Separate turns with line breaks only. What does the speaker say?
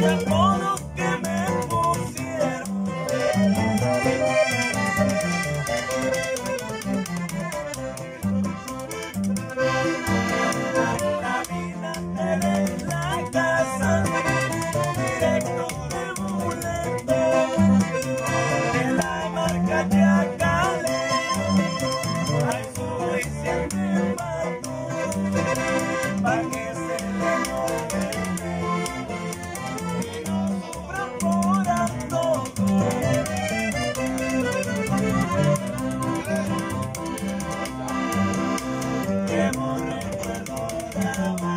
Yeah, boy. Yeah.